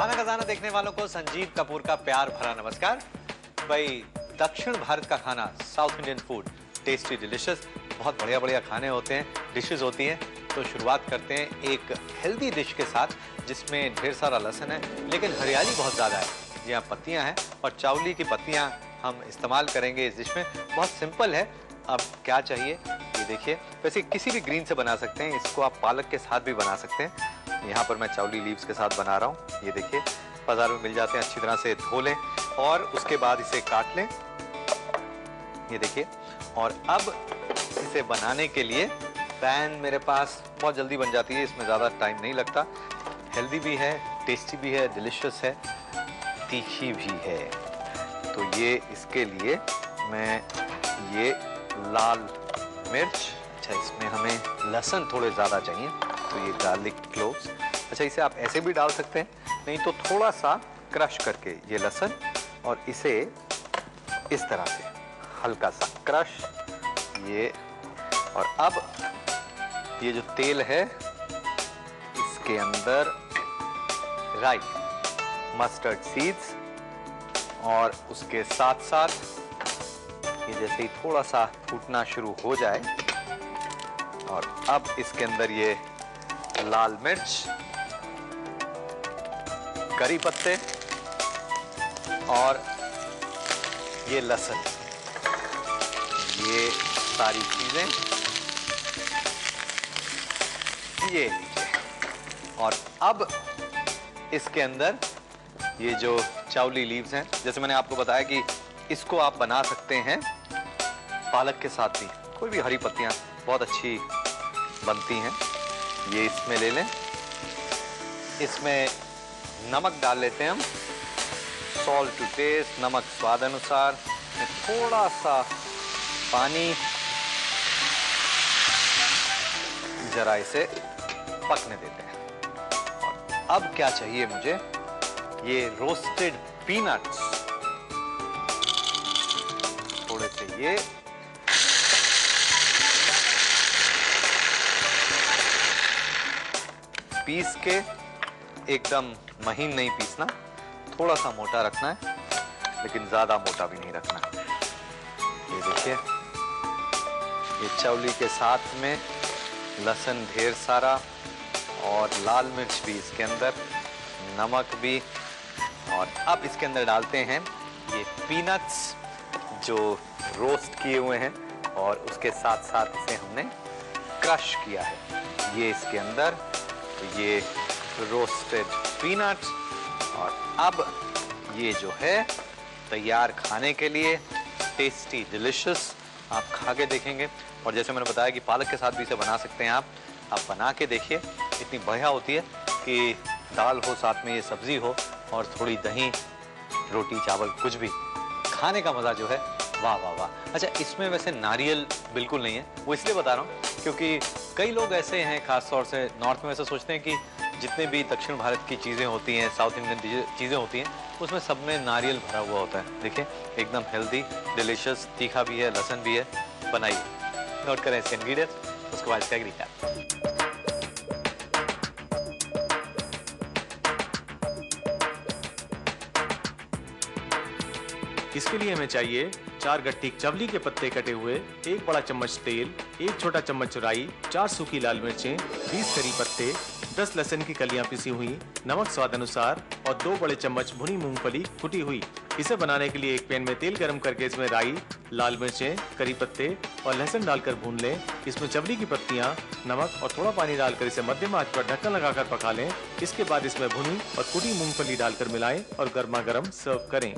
खाना खजाना देखने वालों को संजीव कपूर का प्यार भरा नमस्कार। भाई, दक्षिण भारत का खाना South Indian food tasty delicious बहुत बढ़िया बढ़िया खाने होते हैं डिशेस होती हैं। तो शुरुआत करते हैं एक हेल्दी डिश के साथ, जिसमें ढेर सारा लहसन है, लेकिन हरियाली बहुत ज़्यादा है। जी हाँ पत्तियाँ हैं और चावली की पत्तियाँ हम इस्तेमाल करेंगे इस डिश में। बहुत सिंपल है। अब क्या चाहिए? ये देखिए। वैसे किसी भी ग्रीन से बना सकते हैं, इसको आप पालक के साथ भी बना सकते हैं। यहाँ पर मैं चावली लीव्स के साथ बना रहा हूँ। ये देखिए, बाज़ार में मिल जाते हैं, अच्छी तरह से धो लें और उसके बाद इसे काट लें। ये देखिए, और अब इसे बनाने के लिए पैन मेरे पास बहुत जल्दी बन जाती है, इसमें ज़्यादा टाइम नहीं लगता। हेल्दी भी है, टेस्टी भी है, डिलिशियस है, तीखी भी है। तो ये इसके लिए मैं ये लाल मिर्च अच्छा इसमें हमें लहसुन थोड़े ज़्यादा चाहिए। तो ये गार्लिक क्लोव्स अच्छा इसे आप ऐसे भी डाल सकते हैं, नहीं तो थोड़ा सा क्रश करके ये लहसुन और इसे इस तरह से हल्का सा क्रश ये और अब ये जो तेल है, इसके अंदर राई मस्टर्ड सीड्स और उसके साथ साथ ये जैसे ही थोड़ा सा फूटना शुरू हो जाए और अब इसके अंदर ये लाल मिर्च, करी पत्ते और ये लहसुन। ये सारी चीज़ें ये और अब इसके अंदर ये जो चावली लीव्स हैं, जैसे मैंने आपको बताया कि इसको आप बना सकते हैं पालक के साथ भी। कोई भी हरी पत्तियाँ बहुत अच्छी बनती हैं। ये इसमें ले लें। इसमें नमक डाल लेते हैं हम। सॉल्ट टू टेस्ट नमक स्वाद अनुसार। थोड़ा सा पानी। जरा इसे पकने देते हैं। अब क्या चाहिए मुझे? ये रोस्टेड पीनट्स थोड़े से ये। पीस के एकदम महीन नहीं पीसना थोड़ा सा मोटा रखना है, लेकिन ज़्यादा मोटा भी नहीं रखना है। ये देखिए, ये चवली के साथ में लहसुन ढेर सारा और लाल मिर्च भी इसके अंदर, नमक भी, और अब इसके अंदर डालते हैं ये पीनट्स जो रोस्ट किए हुए हैं, और उसके साथ साथ इसे हमने क्रश किया है ये इसके अंदर ये रोस्टेड पीनट और अब ये जो है, तैयार खाने के लिए टेस्टी डिलिशियस आप खा के देखेंगे। और जैसे मैंने बताया कि पालक के साथ भी इसे बना सकते हैं आप। आप बना के देखिए, इतनी बढ़िया होती है कि दाल हो, साथ में ये सब्ज़ी हो और थोड़ी दही, रोटी, चावल, कुछ भी। खाने का मज़ा जो है, वाह वाह वाह। अच्छा इसमें वैसे नारियल बिल्कुल नहीं है, वो इसलिए बता रहा हूँ क्योंकि कई लोग ऐसे हैं, खास तौर से नॉर्थ में ऐसा सोचते हैं कि जितने भी दक्षिण भारत की चीज़ें होती हैं, साउथ इंडियन चीज़ें होती हैं, उसमें सब में नारियल भरा हुआ होता है। देखिए, एकदम हेल्दी डिलीशियस तीखा भी है, लहसन भी है, बनाइए। नोट करें इसके इंग्रीडियंट्स उसके बाद इसका रिकैप इसके लिए हमें चाहिए चार गट्टी चवली के पत्ते कटे हुए, एक बड़ा चम्मच तेल, एक छोटा चम्मच राई, चार सूखी लाल मिर्चें, बीस करी पत्ते, दस लहसुन की कलियाँ पिसी हुई, नमक स्वाद अनुसार, और दो बड़े चम्मच भुनी मूंगफली कुटी हुई। इसे बनाने के लिए एक पैन में तेल गरम करके इसमें राई, लाल मिर्चें, करी पत्ते और लहसुन डालकर भून लें। इसमें चवली की पत्तियाँ, नमक और थोड़ा पानी डालकर इसे मध्यम आँच पर ढक्कन लगाकर पका लें। इसके बाद इसमें भुनी और कुटी मूंगफली डालकर मिलाएँ और गर्मा गर्म सर्व करें।